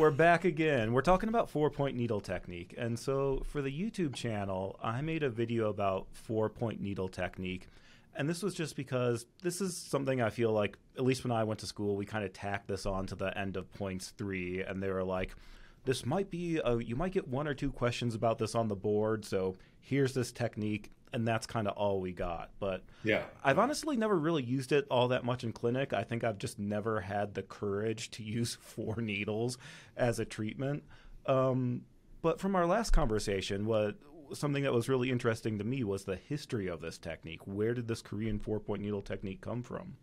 we're back again. We're talking about four point needle technique. And so for the YouTube channel, I made a video about four point needle technique. And this was just because this is something I feel like, at least when I went to school, we kind of tacked this on to the end of points three. And they were like, this might be, a, you might get one or two questions about this on the board. So here's this technique and that's kind of all we got. But yeah, I've honestly never really used it all that much in clinic. I think I've just never had the courage to use four needles as a treatment. Um, but from our last conversation, what something that was really interesting to me was the history of this technique. Where did this Korean four point needle technique come from?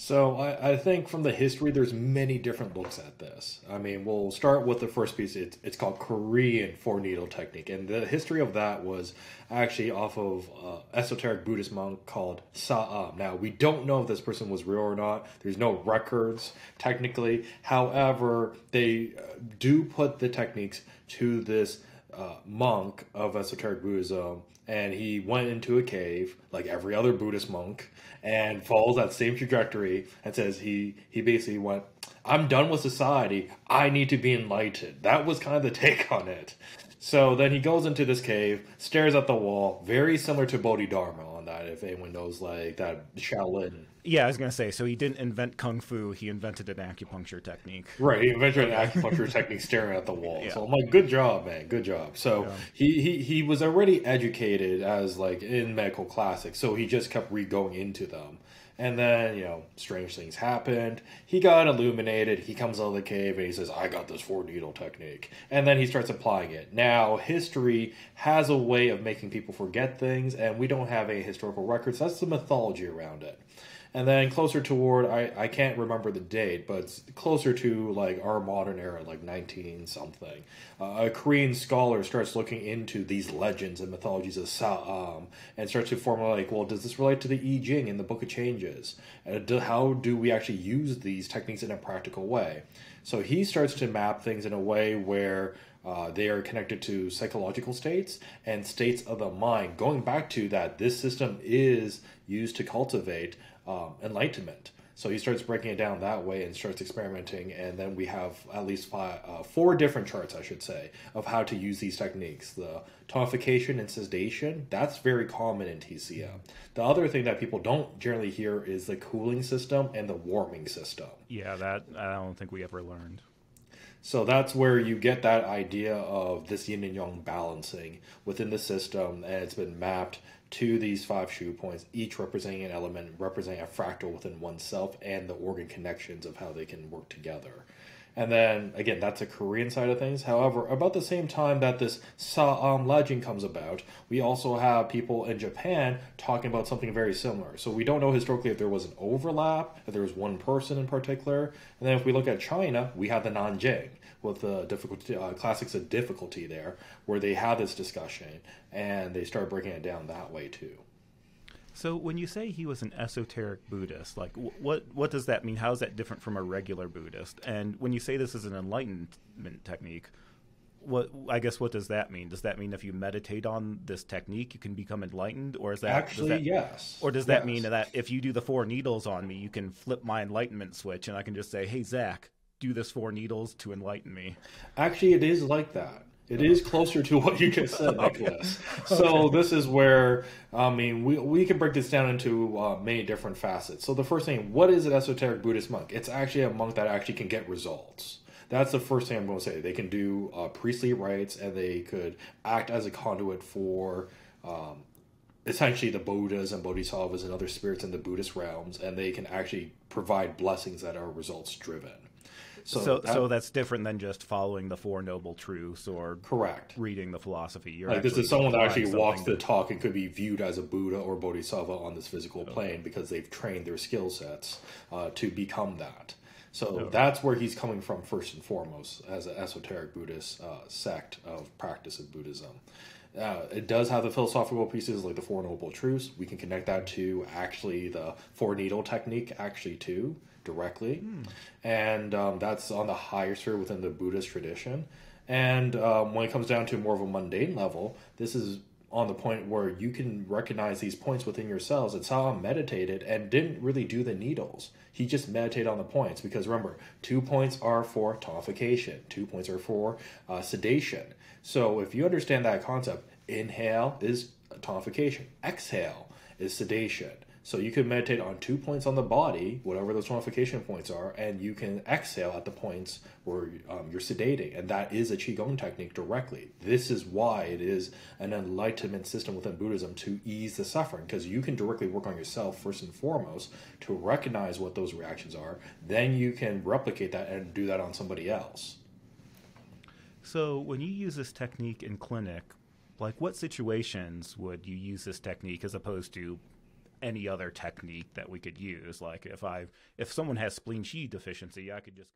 So I, I, think from the history, there's many different looks at this. I mean, we'll start with the first piece. It's, it's called Korean four needle technique, and the history of that was actually off of uh, esoteric Buddhist monk called Sa'am. Now we don't know if this person was real or not. There's no records technically. However, they uh, do put the techniques to this uh, monk of esoteric Buddhism, and he went into a cave like every other Buddhist monk and follows that same trajectory and says he he basically went i'm done with society. I need to be enlightened. That was kind of the take on it. So then he goes into this cave stares at the wall very similar to bodhidharma on that if anyone knows like that shaolin yeah, I was gonna say. So he didn't invent kung fu; he invented an acupuncture technique. Right, he invented an acupuncture technique, staring at the wall. Yeah. So I'm like, good job, man, good job. So yeah. he, he he was already educated as like in medical classics, so he just kept re going into them. And then, you know, strange things happened. He got illuminated. He comes out of the cave and he says, I got this four needle technique. And then he starts applying it. Now, history has a way of making people forget things, and we don't have any historical records. That's the mythology around it and then closer toward I, I can't remember the date but closer to like our modern era like 19 something uh, a korean scholar starts looking into these legends and mythologies of sa'am and starts to formulate well does this relate to the i ching in the book of changes do, how do we actually use these techniques in a practical way so he starts to map things in a way where uh, they are connected to psychological states and states of the mind. Going back to that, this system is used to cultivate um, enlightenment. So he starts breaking it down that way and starts experimenting, and then we have at least five, uh, four different charts, I should say, of how to use these techniques. The tonification and sedation, that's very common in TCM. The other thing that people don't generally hear is the cooling system and the warming system. Yeah, that I don't think we ever learned. So that's where you get that idea of this yin and yang balancing within the system, and it's been mapped to these five shu points, each representing an element, representing a fractal within oneself, and the organ connections of how they can work together. And then again, that's a Korean side of things. However, about the same time that this Sa'am legend comes about, we also have people in Japan talking about something very similar. So we don't know historically if there was an overlap, if there was one person in particular. And then if we look at China, we have the Nanjing with the difficulty uh, classics of difficulty there, where they have this discussion and they start breaking it down that way too. So when you say he was an esoteric Buddhist, like what what does that mean? How is that different from a regular Buddhist? And when you say this is an enlightenment technique, what I guess what does that mean? Does that mean if you meditate on this technique, you can become enlightened, or is that actually that, yes? Or does that mean that if you do the four needles on me, you can flip my enlightenment switch, and I can just say, "Hey Zach, do this four needles to enlighten me"? Actually, it is like that. It is closer to what you just said, Nicholas. So this is where I mean we we can break this down into uh, many different facets. So the first thing, what is an esoteric Buddhist monk? It's actually a monk that actually can get results. That's the first thing I'm going to say. They can do uh, priestly rites and they could act as a conduit for um, essentially the Buddhas and Bodhisattvas and other spirits in the Buddhist realms, and they can actually provide blessings that are results driven. So, so, that, so, that's different than just following the Four Noble Truths or correct reading the philosophy. You're like this is someone that actually walks the talk and could be viewed as a Buddha or Bodhisattva on this physical okay. plane because they've trained their skill sets uh, to become that. So okay. that's where he's coming from first and foremost as an esoteric Buddhist uh, sect of practice of Buddhism. Uh, it does have the philosophical pieces like the Four Noble Truths. We can connect that to actually the Four Needle technique, actually, too directly, mm. and um, that's on the higher sphere within the Buddhist tradition. And um, when it comes down to more of a mundane level, this is on the point where you can recognize these points within yourselves. And Cao meditated and didn't really do the needles. He just meditated on the points because remember, two points are for tonification, two points are for uh, sedation. So if you understand that concept, inhale is tonification, exhale is sedation. So you can meditate on two points on the body, whatever those tonification points are, and you can exhale at the points where um, you're sedating. And that is a Qigong technique directly. This is why it is an enlightenment system within Buddhism to ease the suffering, because you can directly work on yourself first and foremost to recognize what those reactions are. Then you can replicate that and do that on somebody else. So when you use this technique in clinic, like what situations would you use this technique as opposed to any other technique that we could use. Like if I if someone has spleen qi deficiency, I could just